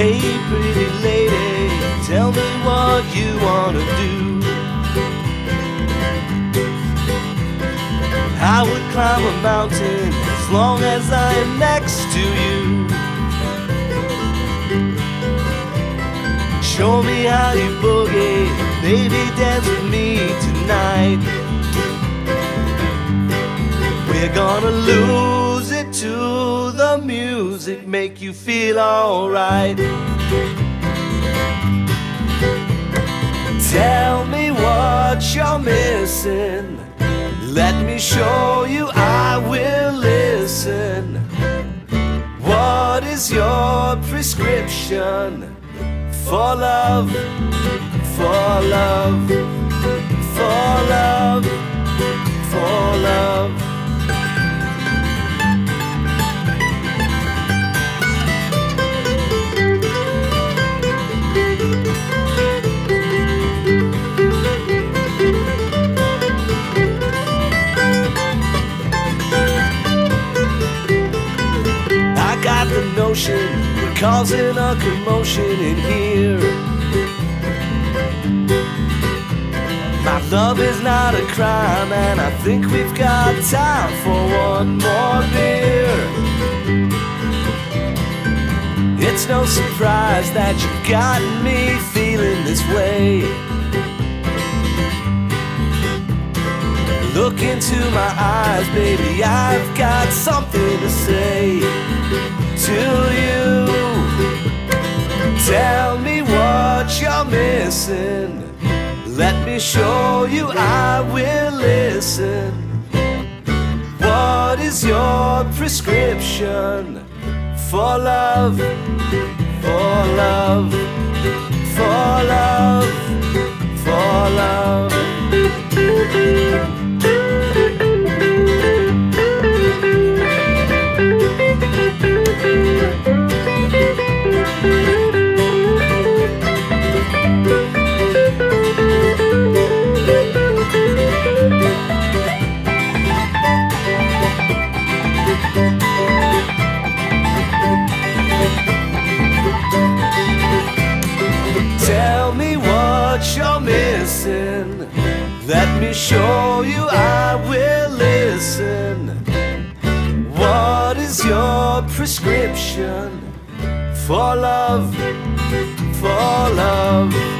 Hey, pretty lady, tell me what you wanna do. I would climb a mountain as long as I am next to you. Show me how you boogie, baby, dance with me tonight. We're gonna lose to music, make you feel alright. Tell me what you're missing. Let me show you, I will listen. What is your prescription for love? For love, for notion we're causing a commotion in here. My love is not a crime, and I think we've got time for one more beer. It's no surprise that you've got me feeling this way. Look into my eyes, baby, I've got something to say to you. Tell me what you're missing. Let me show you, I will listen. What is your prescription for love? For love, for love, for love. Let me show you, I will listen. What is your prescription for love? For love.